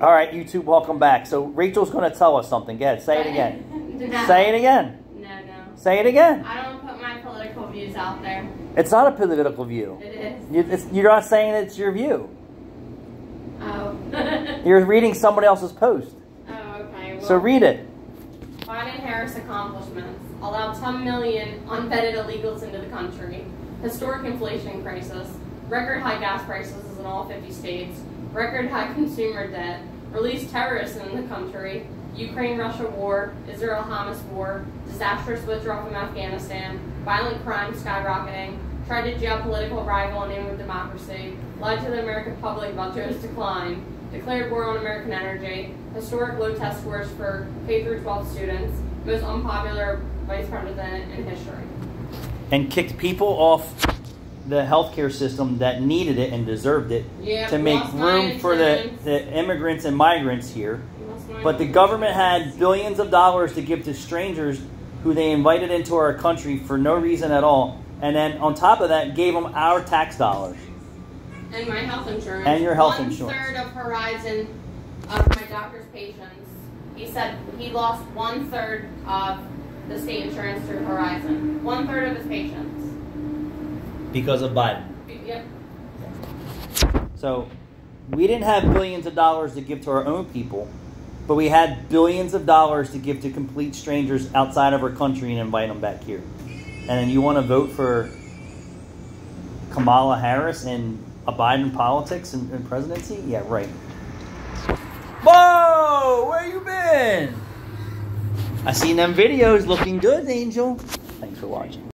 All right, YouTube, welcome back. So Rachel's going to tell us something. Go ahead, say it again. No. Say it again. No, no. Say it again. I don't put my political views out there. It's not a political view. It is. You, you're not saying it's your view. Oh. You're reading somebody else's post. oh, okay. Well, So read it. Biden-Harris accomplishments. Allow 10 million unvetted illegals into the country. Historic inflation crisis. Record high gas prices in all 50 states. Record high consumer debt. Release terrorists in the country. Ukraine-Russia war. Israel-Hamas war. Disastrous withdrawal from Afghanistan. Violent crime skyrocketing. Tried to jail political rival in the name of democracy. Lied to the American public about Joe's decline. Declared war on American energy. Historic low test scores for K through 12 students. Most unpopular vice president in history. And kicked people off the healthcare system that needed it and deserved it Yeah, to make room for the, the immigrants and migrants here. But the government had billions of dollars to give to strangers who they invited into our country for no reason at all. And then on top of that, gave them our tax dollars. and my health insurance. And your health One insurance. third of Horizon of my doctor's patients. He said he lost one third of the state insurance through Horizon. One third of his patients. Because of Biden. Yep. So we didn't have billions of dollars to give to our own people, but we had billions of dollars to give to complete strangers outside of our country and invite them back here. And then you want to vote for Kamala Harris in a Biden politics and, and presidency? Yeah, right. Whoa, where you been? I seen them videos looking good, Angel. Thanks for watching.